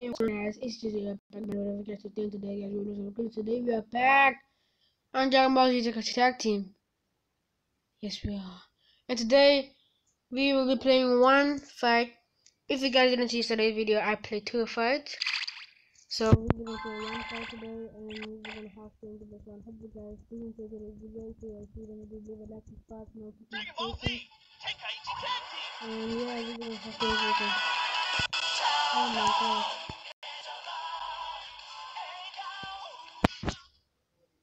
guys, it's just a back by whatever guys today today guys we're looking today we are back on Dragon Ball Z Tag Team. Yes we are. And today we will be playing one fight. If you guys didn't see yesterday's video, I played two fights. So we're gonna play one fight today and we're gonna have to into this one. Hope you guys do enjoy today's video. You guys do then do leave. And yeah, we're gonna have to this. Oh my god.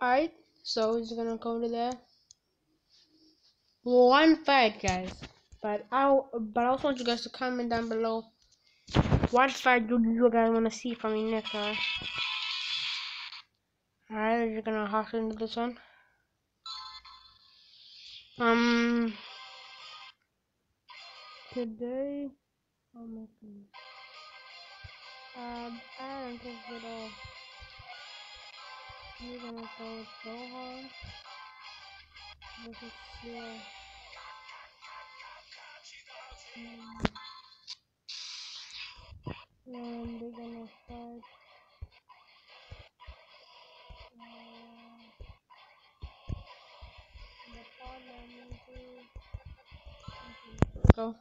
Alright, so it's gonna come to there. One fight, guys. But I but I also want you guys to comment down below what fight do you guys wanna see from me next time. Alright, you're gonna hop into this one. Um today oh my goodness. Um I don't think at all. You're gonna go with Gohan versus Cell. Mm. And they're gonna. Uh, the parliament. Go.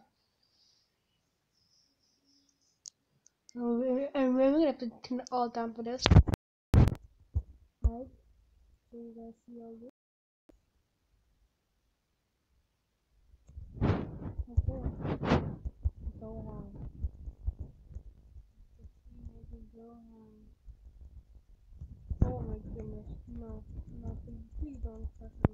And we're gonna have to turn it all down for this. Right? So you guys see all this? Okay. Go on. Go on. Oh my goodness. No, no, please, please don't press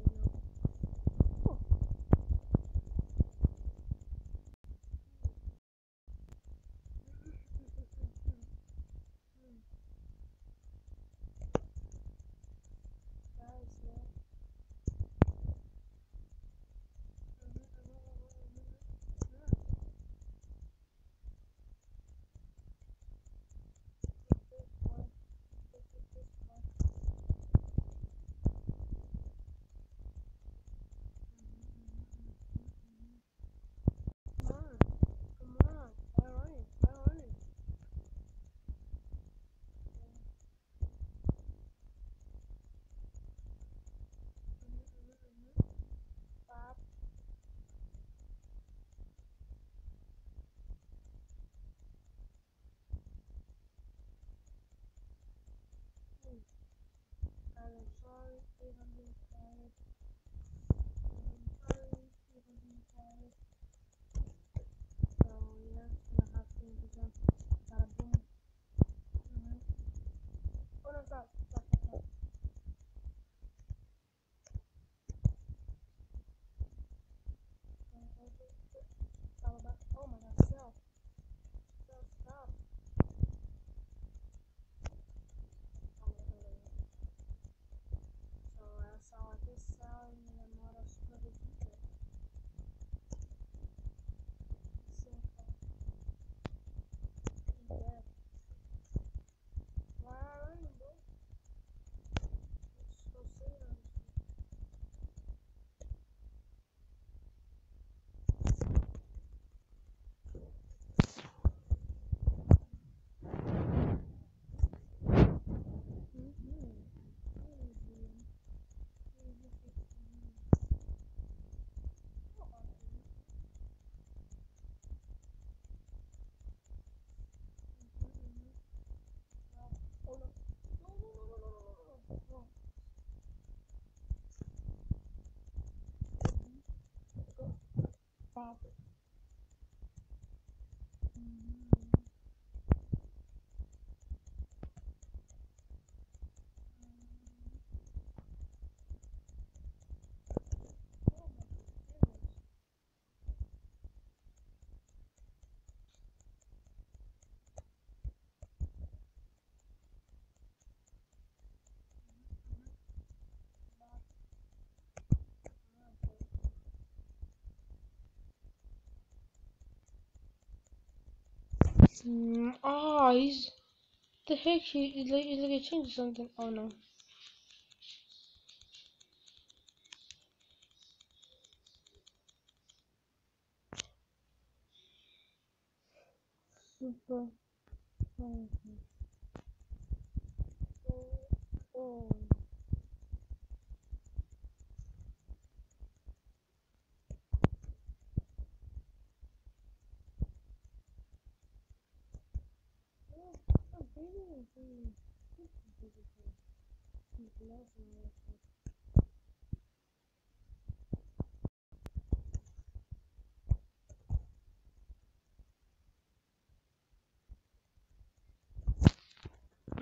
guys. The heck he is like is like a change or something. Oh no. Super. Oh. oh.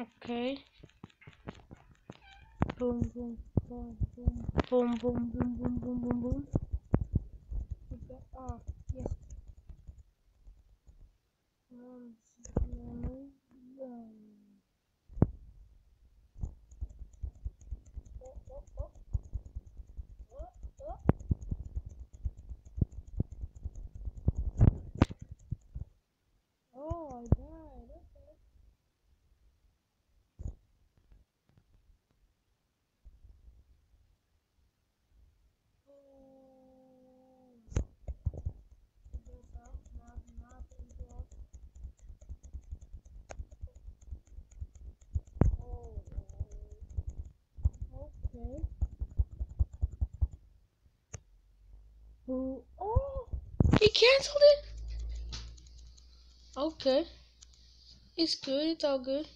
Okay. Boom, boom, boom, boom, boom, boom, boom, boom, boom, boom. Oh, yes. Um, Oh, I died. Okay. Okay. Who? Oh, he canceled it. Okay. It's good. It's all good.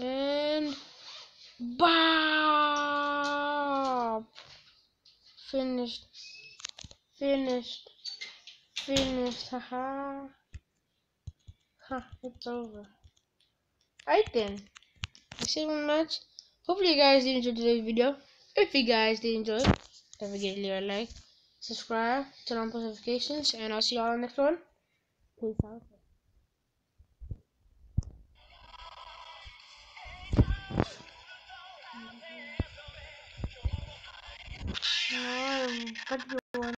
And Bob finished. Finished. Finished. Haha. Ha, it's over. Alright then. Thanks very much. Hopefully you guys did enjoy today's video. If you guys did enjoy, don't forget to leave a like, subscribe, turn on post notifications, and I'll see y'all on the next one. Peace out. Um,